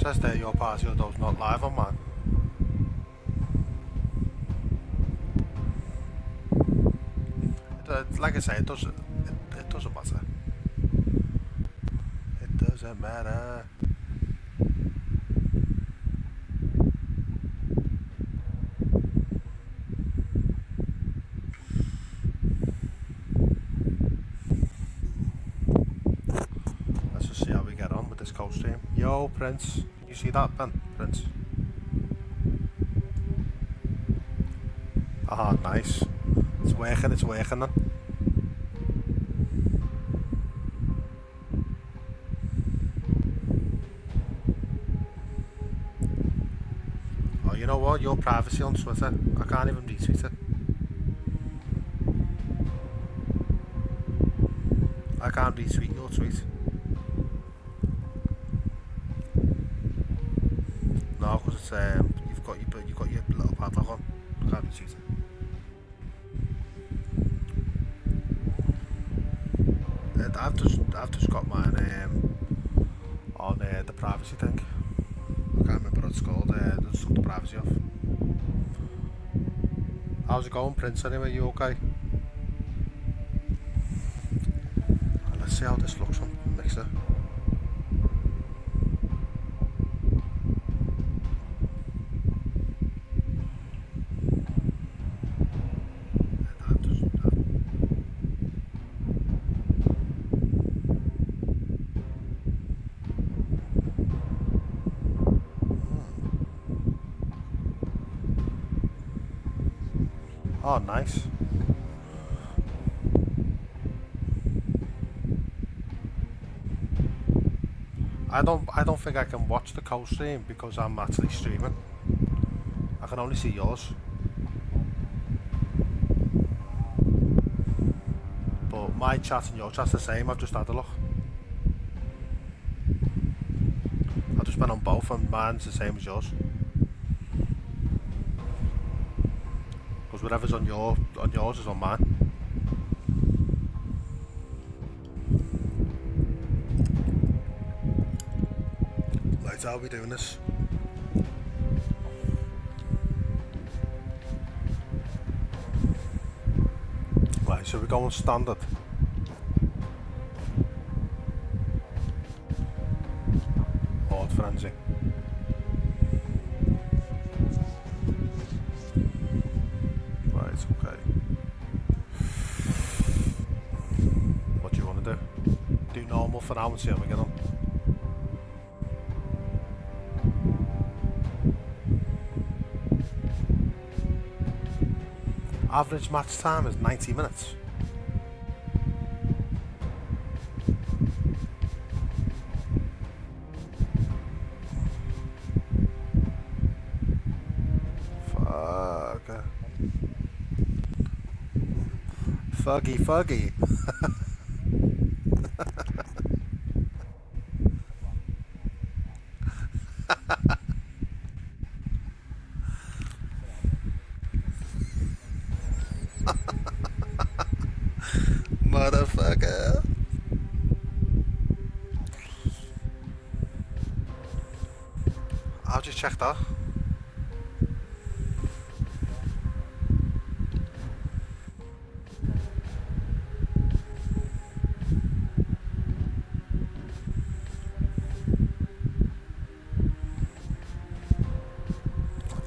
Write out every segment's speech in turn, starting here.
Says there your party although not live on mine. It, like I say, it doesn't. It, it doesn't matter. It doesn't matter. Yo, Prince. You see that, Ben? Prince. Ah, nice. It's working, it's working then. Oh, you know what? Your privacy on Twitter. I can't even retweet it. I can't retweet your tweet. Um, you've got your you've got your little padlock on. Can't retweet it. Uh, I've just I've just got mine um, on uh, the privacy thing. I can't remember what it's called. Uh, just took the privacy off. How's it going, Prince? Anyway, you okay? Let's see how this looks on Mixer. Oh, nice. I don't. I don't think I can watch the co stream because I'm actually streaming. I can only see yours. But my chat and your chat's the same. I've just had a look. I've just been on both, and mine's the same as yours. Because whatever's on your on yours is on mine. Right, how are we doing this? Right, so we're going standard. Horde frenzy. Get on. Average match time is 90 minutes. Fuck. Fuggy, fuggy. Check?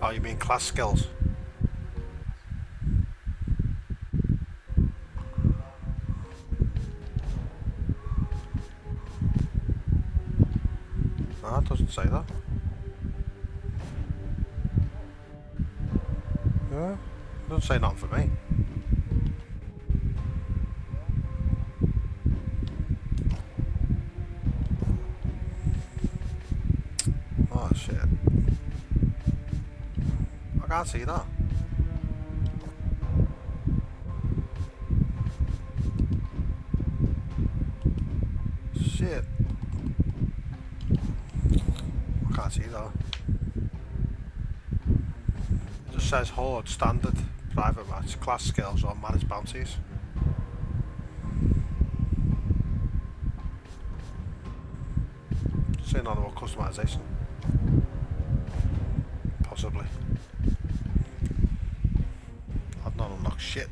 Oh, you mean class skills? No, it doesn't say that. Yeah, it doesn't say nothing for me. Oh shit. I can't see that. Shit. I can't see that. It just says Horde, standard, private match, class skills or managed bounties. Saying on about customization. Possibly. I've not unlocked shit.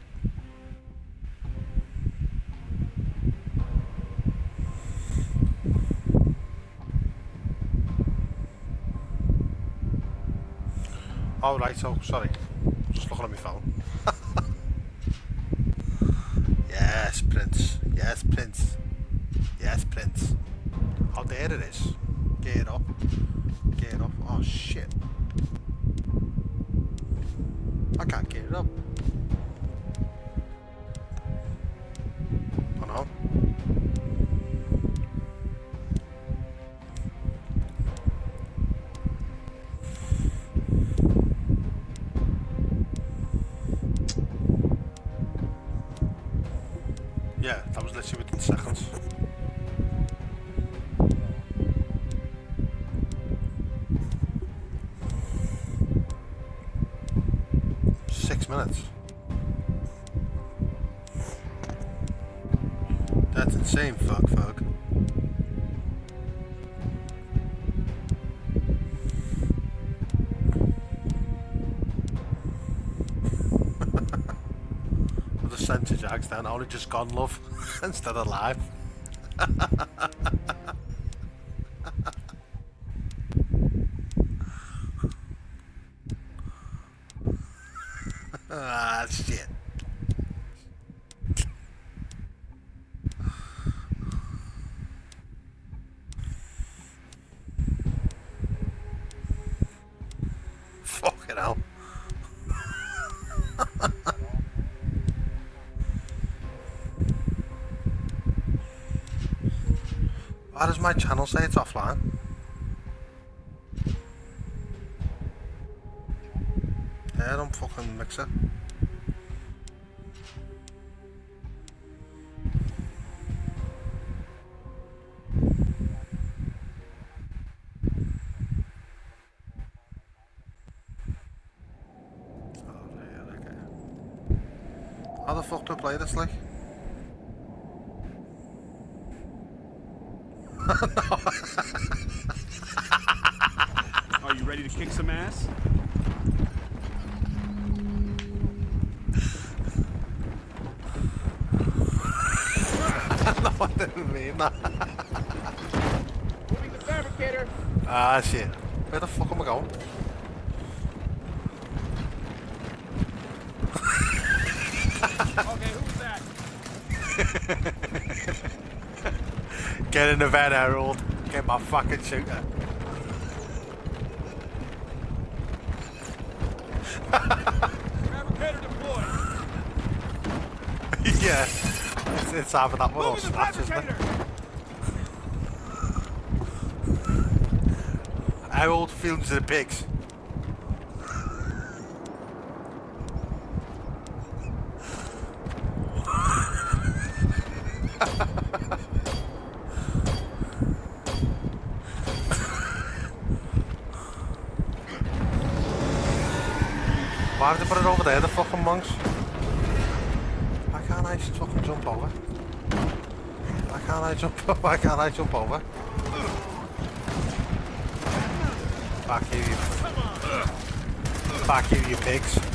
Oh right, so sorry. Just looking at my phone. yes, Prince. Yes, Prince. Yes, Prince. Oh there it is. Get up. Get up. Oh shit. Insane, fuck, fuck. The center jacks down, only just gone love instead of live. ah, shit. My channel say it's offline? Yeah, don't fucking mix it. Oh. How the fuck do I play this, like? Are you ready to kick some ass? no, I didn't mean that. Moving the fabricator. Ah, shit. Where the fuck am I going? Okay, who's that? Get in the van, Harold. Get my fucking shooter. Fabricator deployed. yeah. It's, it's either that one or Snatch, isn't it? fabricator. Harold films the pigs. Why did they put it over there, the fucking monks? Why can't I just fucking jump over? Why can't I jump Why can't I jump over? Back here, you. Back here, you pigs.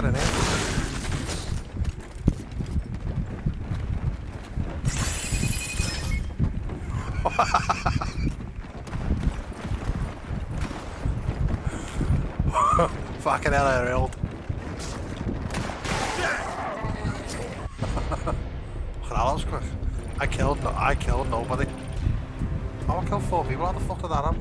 got an ambush. Fucking hell, I rolled. I killed, no I killed nobody. Oh, I killed four people. How the fuck did that happen?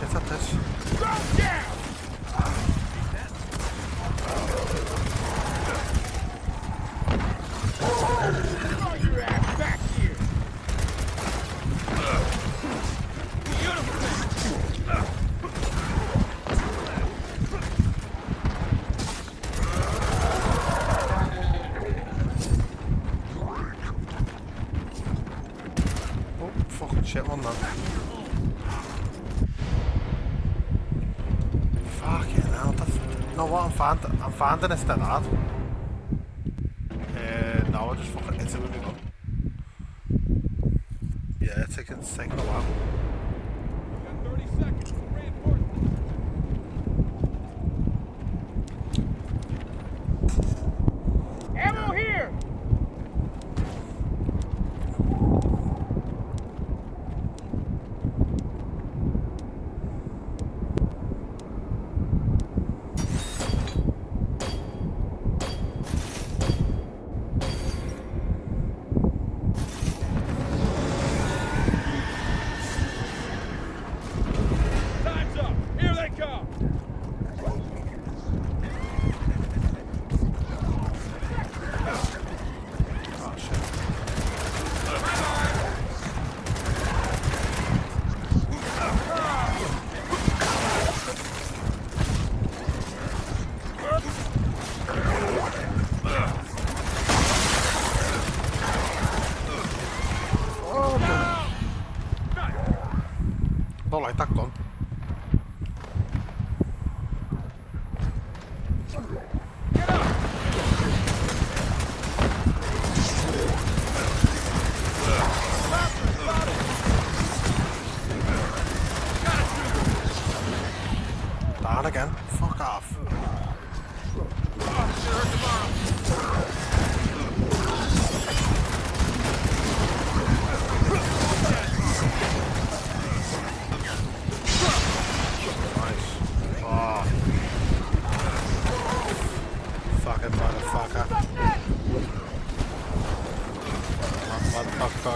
szefa też. I understand that. 买大广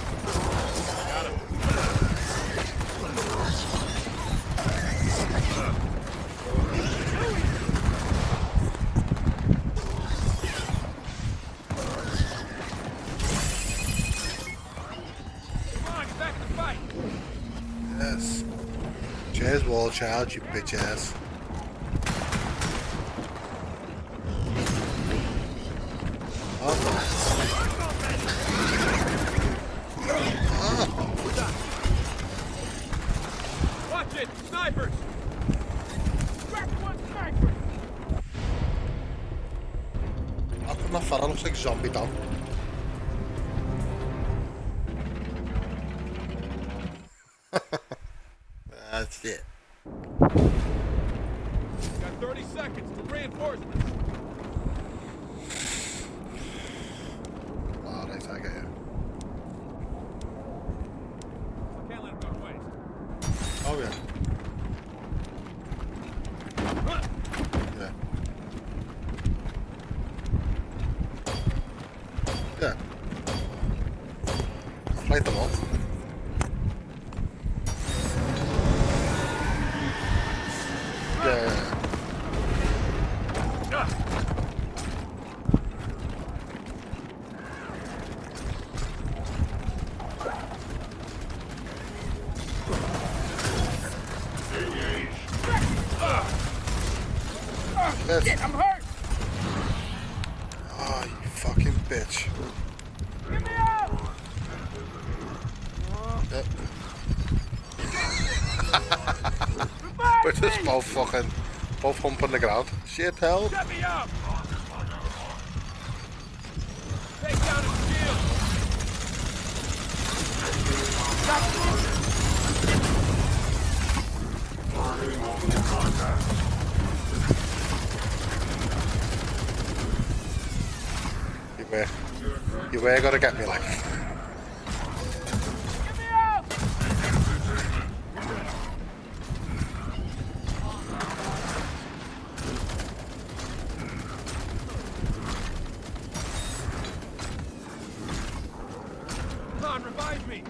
Rock. Got him. Come Jazz wall child, you bitch ass. That's it. Got 30 seconds to. Oh, nice. I got you. Shit. Shit, I'm hurt. Oh, you fucking bitch. Get me out. Yep. We're just both fucking, both humping the ground. Shit, help. Set me up. Take down his shield. You were, you were get me like. Get me out. Come on, revive me.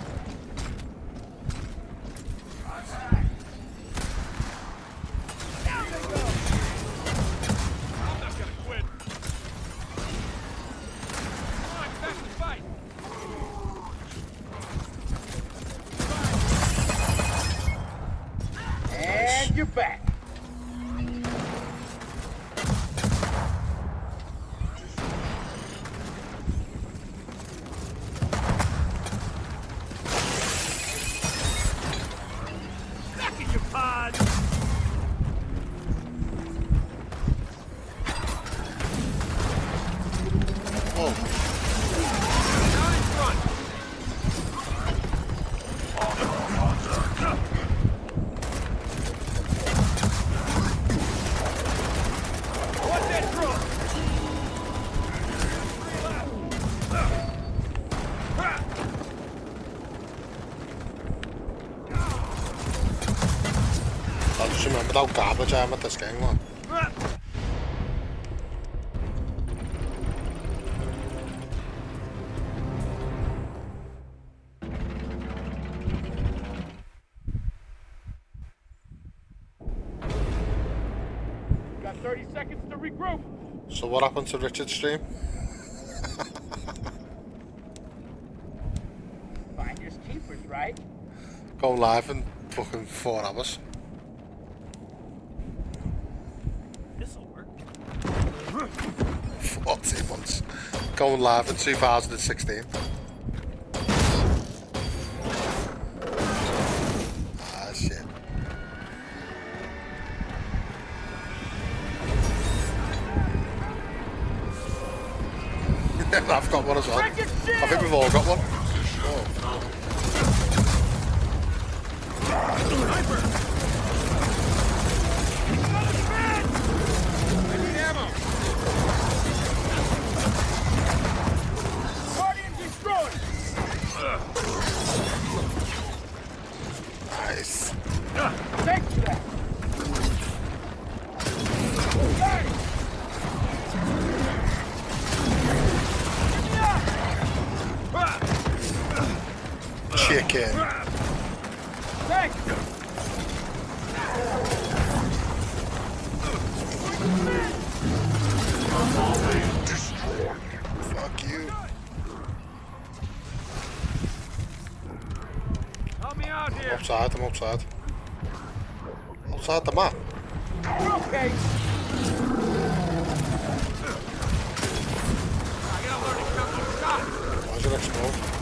Game, man. Got 30 seconds to regroup. So what happened to Richard's stream? Finders keepers, right? Go live in fucking four hours. 14 months. Going live in 2016. Ah, shit. I've got one as well. I think we've all got one. Get me up! Chicken. Thanks. Fuck you. Help me out here. Outside, I'm outside. Outside the map. You're okay. I gotta learn to count those shots. Why is it explode?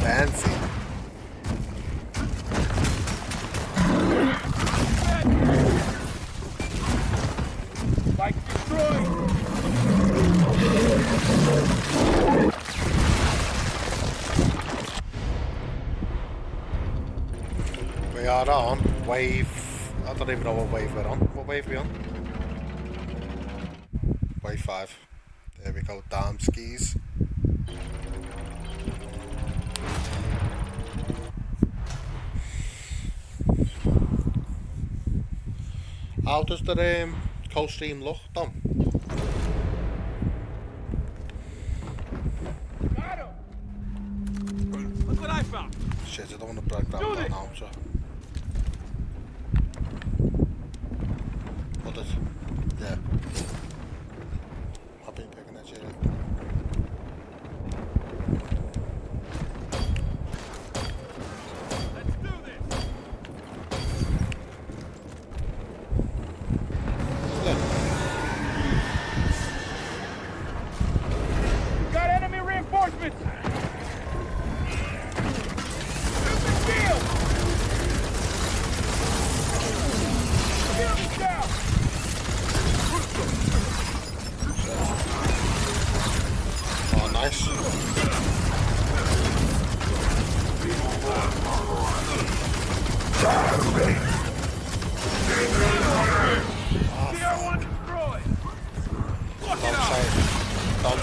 Fancy. Destroyed. We are on wave. I don't even know what wave we're on. What wave are we on? Wave 5. There we go. Damn skis. How does the um, co stream look, Dom? Got him. Look what I found. Shit, I don't want to break that Do down this. now, so.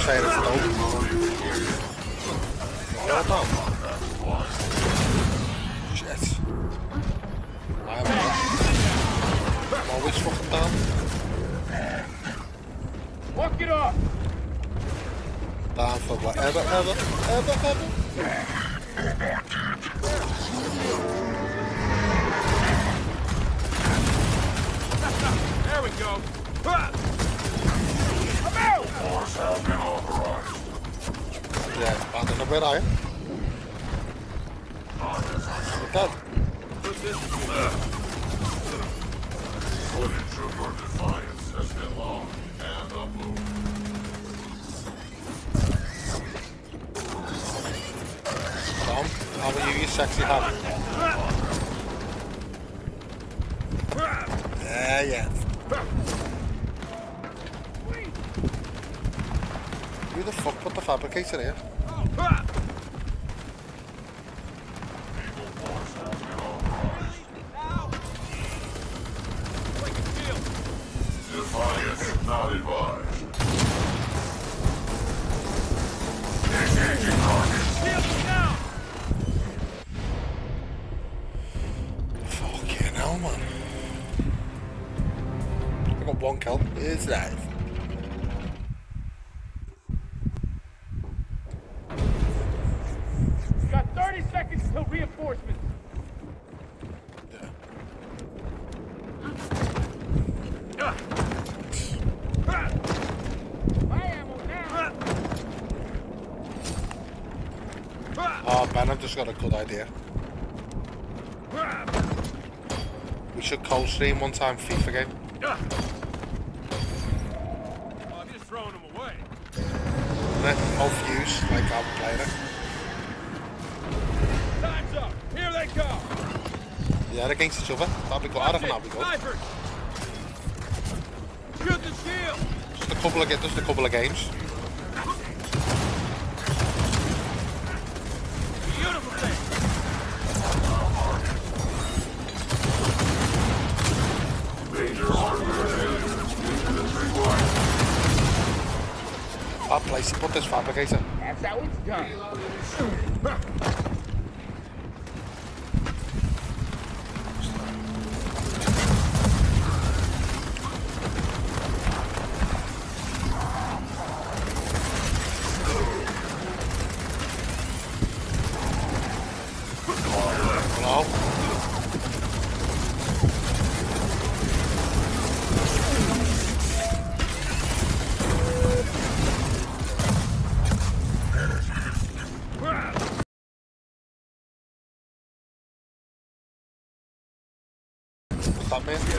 Don't say it's dope. Shit. I am I'm always fucking down. Walk it off. Down for whatever, ever, ever, ever. There we go. Ah! Know where I am. You're dead. Tom, how are you, you sexy hat? Yeah, yeah. The fuck put the fabricator here? Reinforcements. Oh, man, I've just got a good idea. We should cold stream one time FIFA game. Be good. Shoot the shield. Just a couple of just a couple of games. That place, put this fabricator. That's how it's done.